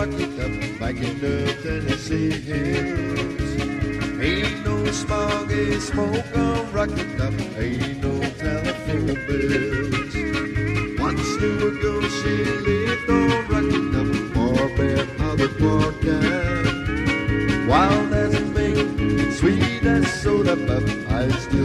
Rocky Top back in the Tennessee hills. Ain't no smog, ain't smoke on Rocky Top, ain't no telephone bills. Once knew a girl, she lived on Top, far back out of Park Wild as a thing, sweet as soda pop, I still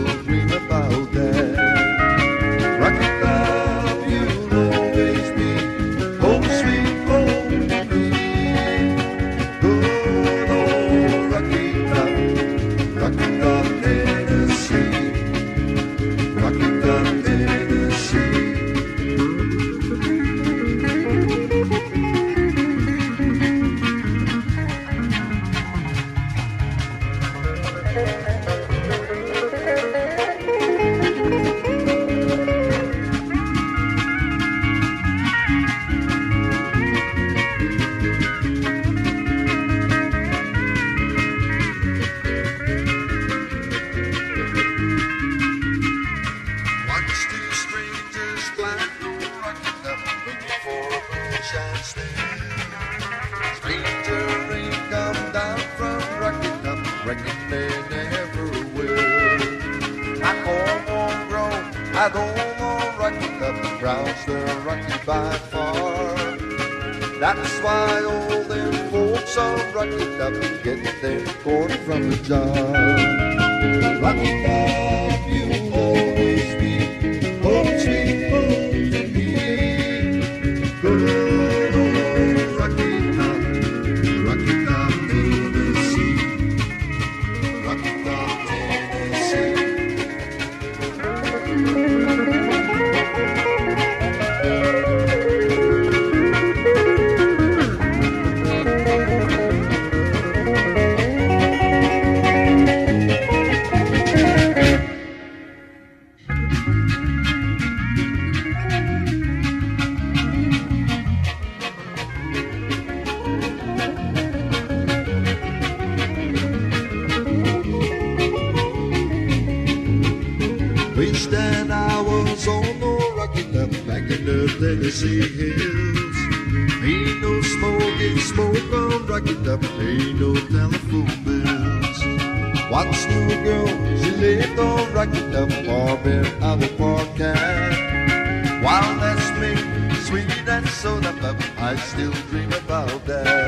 I don't want Rocky Top, the ground's the Rocky by far. That's why all them folks on Rocky Top get their corn from the jar. Rocky Wish that I was on the Rocky Mountain back in the Tennessee hills. Ain't no smoking smoke on Rocky Mountain, ain't no telephone bills. Once knew girl, she lived on Rocky Mountain, farming out of Park While that's me, sweet and soda pop, I still dream about that.